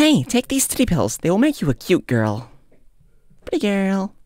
Hey, take these titty pills. They will make you a cute girl. Pretty girl.